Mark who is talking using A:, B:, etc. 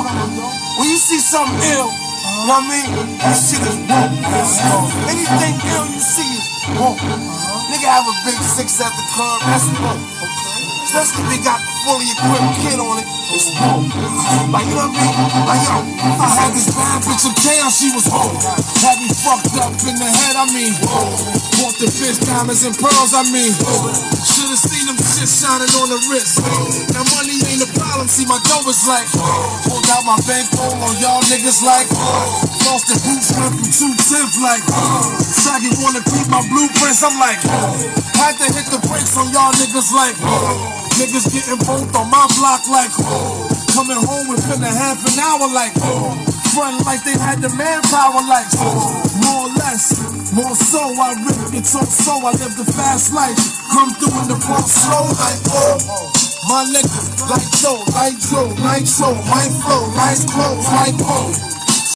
A: when you see something ill, you know what I mean? That shit is woke. Anything ill you see is woke. Nigga have a big six at the club, that's woke. Especially if they got the fully equipped kid on it, it's woke. Like, you know what I mean? Like, yo, I had this bad bitch of chaos, she was woke. Had me fucked up in the head, I mean. Bought the fish, diamonds and pearls, I mean. Should've seen shit shining on the wrist. Now money ain't a problem, see my dough is like. Pulled out my bankroll on y'all niggas like. Lost the boots went from 210 like. Shaggy wanna keep my blueprints, I'm like. Had to hit the brakes on y'all niggas like. Niggas getting both on my block like. Coming home within a half an hour like. Front like they had the manpower like. More or less. More so, I rip it talk so I live the fast life. Come through Bronx slow like oh. My nigga, like Joe, like Joe, like Joe, my flow, nice clothes, like oh.